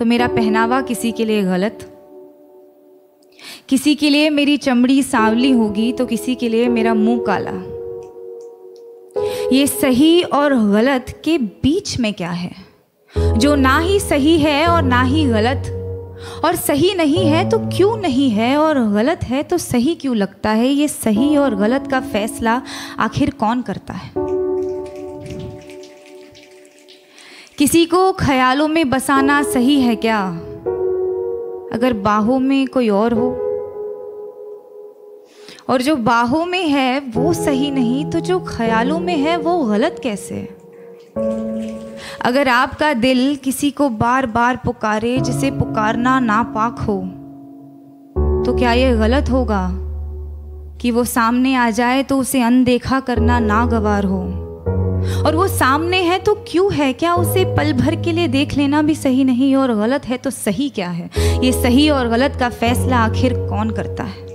तो मेरा पहनावा किसी के लिए गलत? किसी के लिए मेरी चमड़ी सांवली होगी तो किसी के लिए मेरा मुँह काला? ये सही और गलत के बीच में क्या है? जो ना ही सही है और ना ही गलत, और सही नहीं है तो क्यों नहीं है, और गलत है तो सही क्यों लगता है? ये सही और गलत का फैसला आखिर कौन करता है? किसी को ख्यालों में बसाना सही है क्या? अगर बाहों में कोई और हो? और जो बाहों में है, वो सही नहीं तो जो ख्यालों में है, वो गलत कैसे? अगर आपका दिल किसी को बार बार पुकारे, जिसे पुकारना नापाक हो तो क्या ये गलत होगा? कि वो सामने आ जाए तो उसे अनदेखा करना नागवार हो। और वो सामने है तो क्यों है? क्या उसे पल भर के लिए देख लेना भी सही नहीं? और गलत है तो सही क्या है? ये सही और गलत का फैसला आखिर कौन करता है?